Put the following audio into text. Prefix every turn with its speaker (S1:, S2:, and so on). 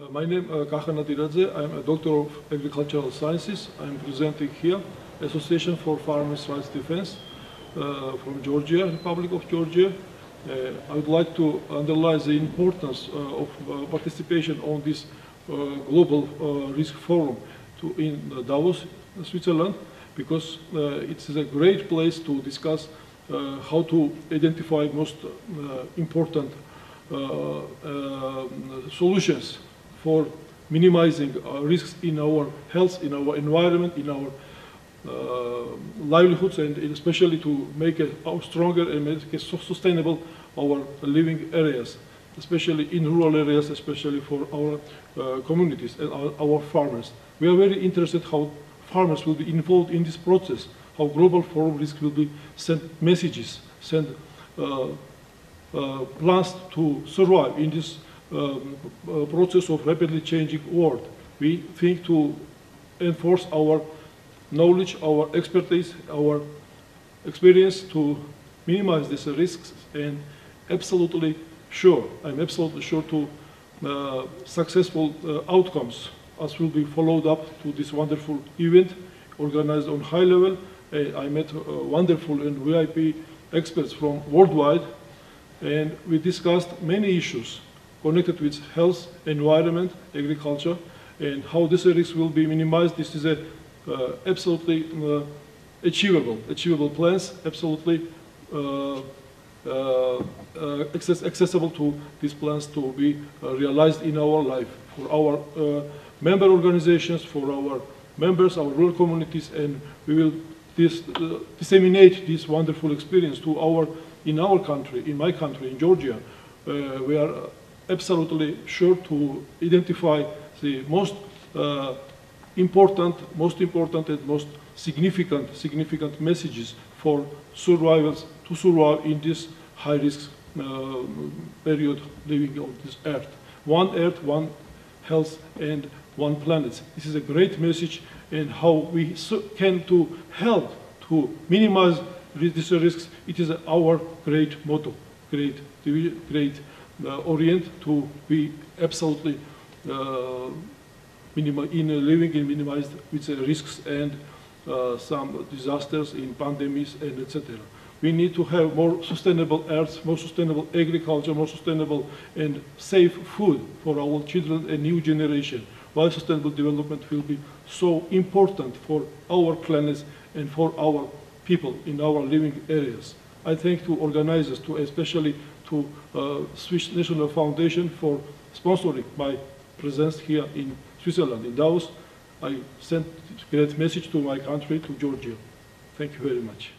S1: Uh, my name is uh. I'm a doctor of agricultural sciences. I'm presenting here Association for Farmers' Rights Defense uh, from Georgia, Republic of Georgia. Uh, I would like to underline the importance uh, of participation on this global risk forum to, in Davos, Switzerland, because it is a great place to discuss how to identify most important um, solutions for minimizing uh, risks in our health, in our environment, in our uh, livelihoods, and especially to make it our stronger and make it sustainable our living areas, especially in rural areas, especially for our uh, communities and our, our farmers. We are very interested how farmers will be involved in this process, how Global Forum Risk will be sent messages, sent uh, uh, plans to survive in this uh, process of rapidly changing world. We think to enforce our knowledge, our expertise, our experience to minimize these risks and absolutely sure, I'm absolutely sure to uh, successful uh, outcomes as will be followed up to this wonderful event organized on high level. I met uh, wonderful and VIP experts from worldwide and we discussed many issues connected with health, environment, agriculture, and how these risks will be minimized. This is a uh, absolutely uh, achievable, achievable plans, absolutely uh, uh, uh, access, accessible to these plans to be uh, realized in our life for our member organizations, for our members, our rural communities, and we will dis, disseminate this wonderful experience to our in our country, in my country, in Georgia. We are absolutely sure to identify the most uh, important, most important and most significant, significant messages for survivors to survive in this high risk uh, period living on this earth. One earth, one health and one planet. This is a great message and how we can to help to minimize these risks. It is our great motto, great, great orient to be absolutely uh, in uh, living in minimized with uh, risks and uh, some disasters in pandemics and etc. We need to have more sustainable earth, more sustainable agriculture, more sustainable and safe food for our children and new generation. Why sustainable development will be so important for our planet and for our people in our living areas. I thank to organizers, to especially to uh, Swiss National Foundation for sponsoring my presence here in Switzerland, in Davos. I sent a great message to my country, to Georgia. Thank you very much.